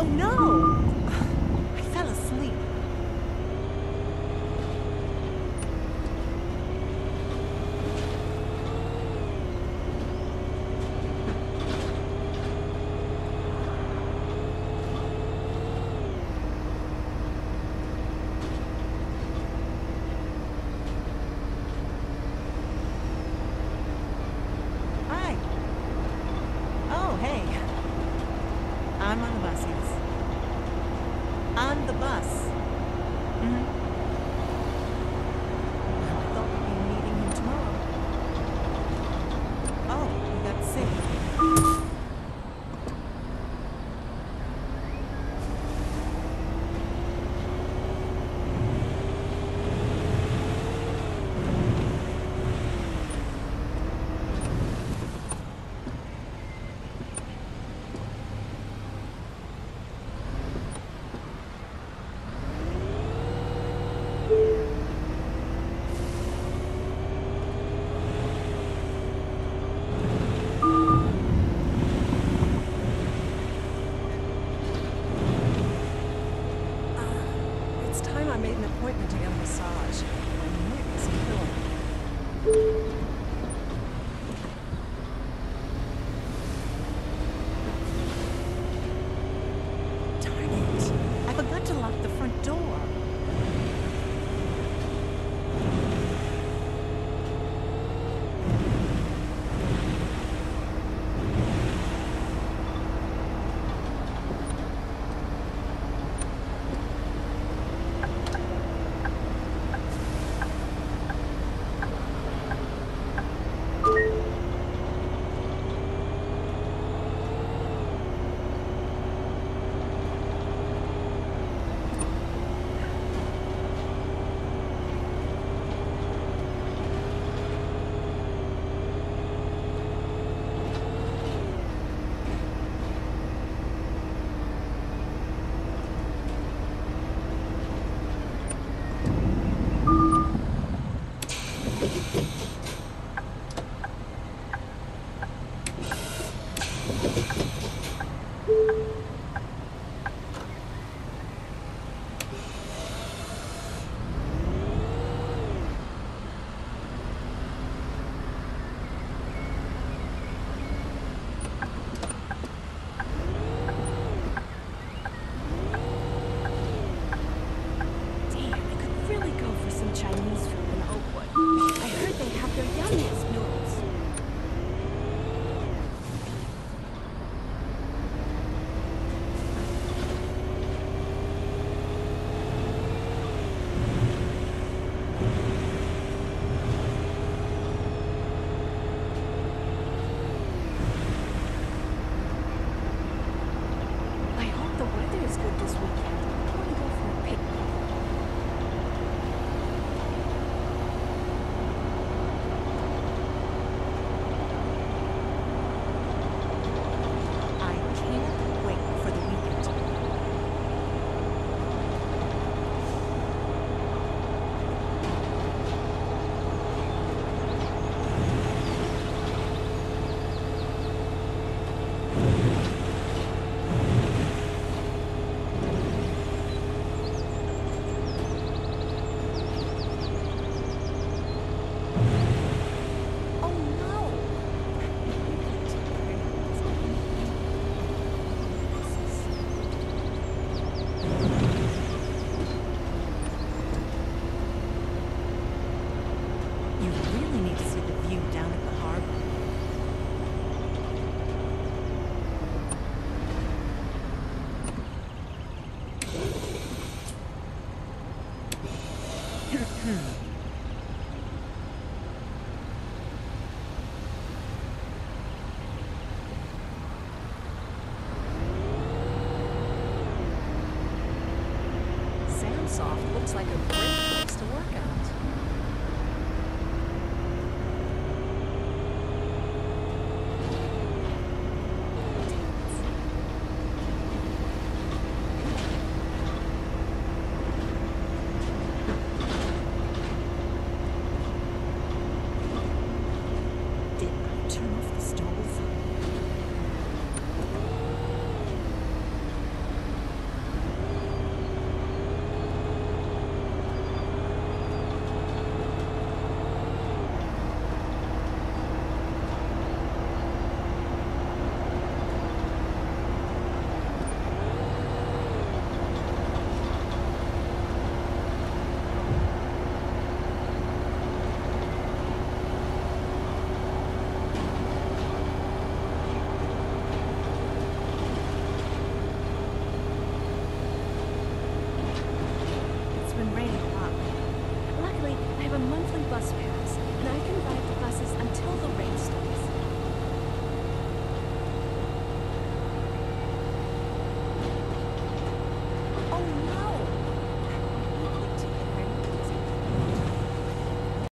Oh no! like a